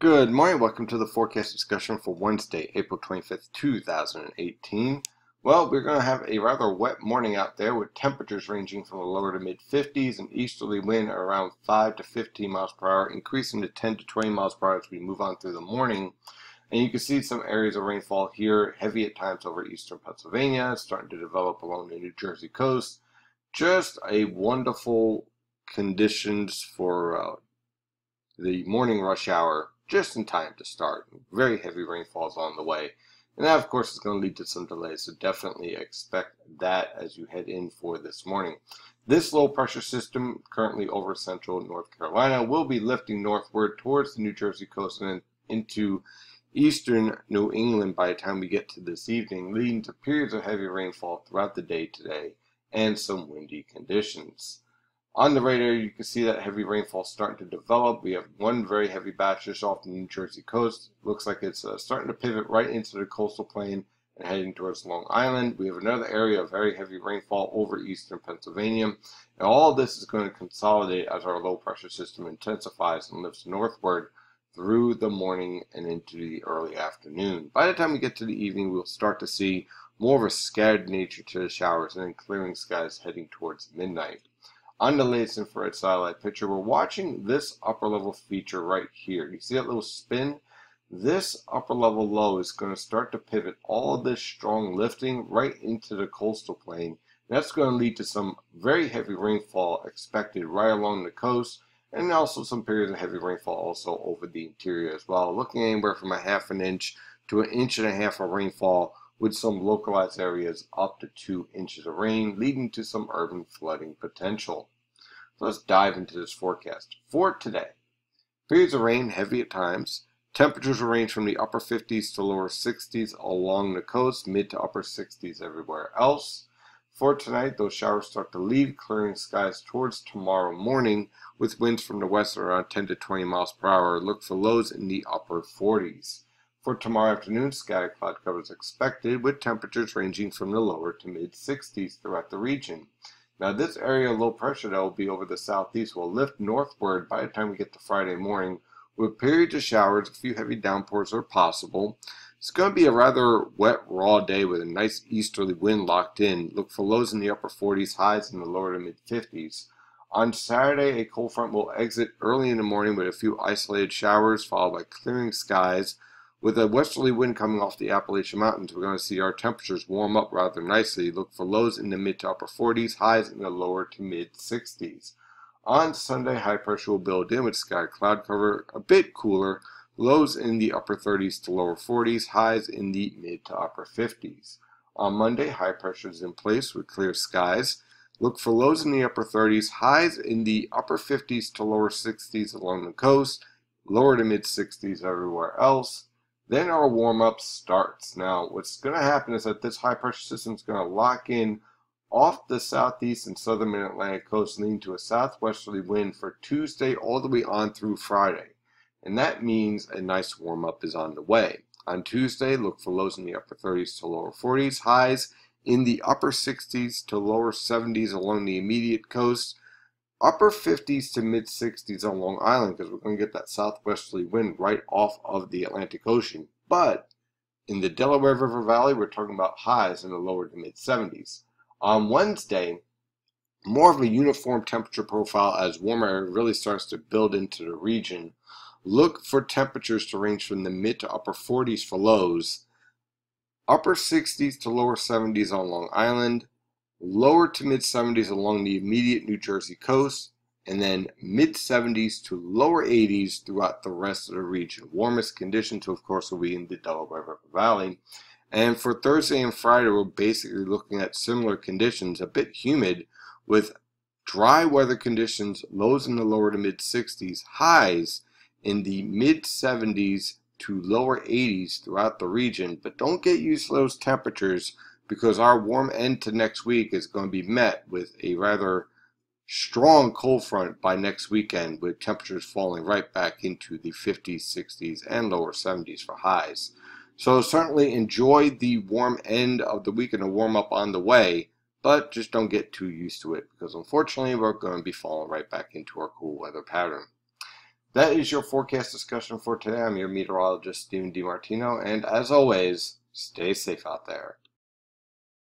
Good morning. Welcome to the forecast discussion for Wednesday, April 25th, 2018. Well, we're going to have a rather wet morning out there with temperatures ranging from the lower to mid 50s and easterly wind around 5 to 15 miles per hour, increasing to 10 to 20 miles per hour as we move on through the morning. And you can see some areas of rainfall here, heavy at times over eastern Pennsylvania, starting to develop along the New Jersey coast. Just a wonderful conditions for uh, the morning rush hour just in time to start. Very heavy rainfalls on the way. And that, of course, is going to lead to some delays. So definitely expect that as you head in for this morning. This low pressure system, currently over central North Carolina, will be lifting northward towards the New Jersey coast and into eastern New England by the time we get to this evening, leading to periods of heavy rainfall throughout the day today and some windy conditions. On the radar, you can see that heavy rainfall starting to develop. We have one very heavy batch just off the New Jersey coast. Looks like it's uh, starting to pivot right into the coastal plain and heading towards Long Island. We have another area of very heavy rainfall over eastern Pennsylvania. And all this is going to consolidate as our low pressure system intensifies and lifts northward through the morning and into the early afternoon. By the time we get to the evening, we'll start to see more of a scattered nature to the showers and then clearing skies heading towards midnight. On the latest infrared satellite picture, we're watching this upper level feature right here. You see that little spin? This upper level low is going to start to pivot all of this strong lifting right into the coastal plain. That's going to lead to some very heavy rainfall expected right along the coast and also some periods of heavy rainfall also over the interior as well. Looking anywhere from a half an inch to an inch and a half of rainfall with some localized areas up to two inches of rain, leading to some urban flooding potential. Let's dive into this forecast. For today, periods of rain heavy at times. Temperatures will range from the upper 50s to lower 60s along the coast, mid to upper 60s everywhere else. For tonight, those showers start to leave, clearing skies towards tomorrow morning with winds from the west around 10 to 20 miles per hour. Look for lows in the upper 40s. For tomorrow afternoon, scattered cloud cover is expected with temperatures ranging from the lower to mid 60s throughout the region. Now this area of low pressure that will be over the southeast will lift northward by the time we get to Friday morning with periods of showers, a few heavy downpours are possible. It's going to be a rather wet, raw day with a nice easterly wind locked in. Look for lows in the upper 40s, highs in the lower to mid 50s. On Saturday, a cold front will exit early in the morning with a few isolated showers, followed by clearing skies with a westerly wind coming off the Appalachian Mountains, we're going to see our temperatures warm up rather nicely. Look for lows in the mid to upper 40s, highs in the lower to mid 60s. On Sunday, high pressure will build in with sky cloud cover, a bit cooler, lows in the upper 30s to lower 40s, highs in the mid to upper 50s. On Monday, high pressure is in place with clear skies. Look for lows in the upper 30s, highs in the upper 50s to lower 60s along the coast, lower to mid 60s everywhere else. Then our warm-up starts. Now, what's going to happen is that this high-pressure system is going to lock in off the southeast and southern mid-Atlantic coast, leading to a southwesterly wind for Tuesday all the way on through Friday. And that means a nice warm-up is on the way. On Tuesday, look for lows in the upper 30s to lower 40s, highs in the upper 60s to lower 70s along the immediate coast, upper 50s to mid 60s on Long Island because we're going to get that southwesterly wind right off of the Atlantic Ocean. But in the Delaware River Valley, we're talking about highs in the lower to mid 70s. On Wednesday, more of a uniform temperature profile as warmer air really starts to build into the region. Look for temperatures to range from the mid to upper 40s for lows, upper 60s to lower 70s on Long Island, lower to mid 70s along the immediate New Jersey coast, and then mid 70s to lower 80s throughout the rest of the region. Warmest conditions, of course, will be in the Delaware River Valley. And for Thursday and Friday, we're basically looking at similar conditions, a bit humid, with dry weather conditions, lows in the lower to mid 60s, highs in the mid 70s to lower 80s throughout the region. But don't get used to those temperatures because our warm end to next week is going to be met with a rather strong cold front by next weekend with temperatures falling right back into the 50s, 60s, and lower 70s for highs. So certainly enjoy the warm end of the week and a warm up on the way, but just don't get too used to it because unfortunately we're going to be falling right back into our cool weather pattern. That is your forecast discussion for today. I'm your meteorologist, Steven DiMartino, and as always, stay safe out there.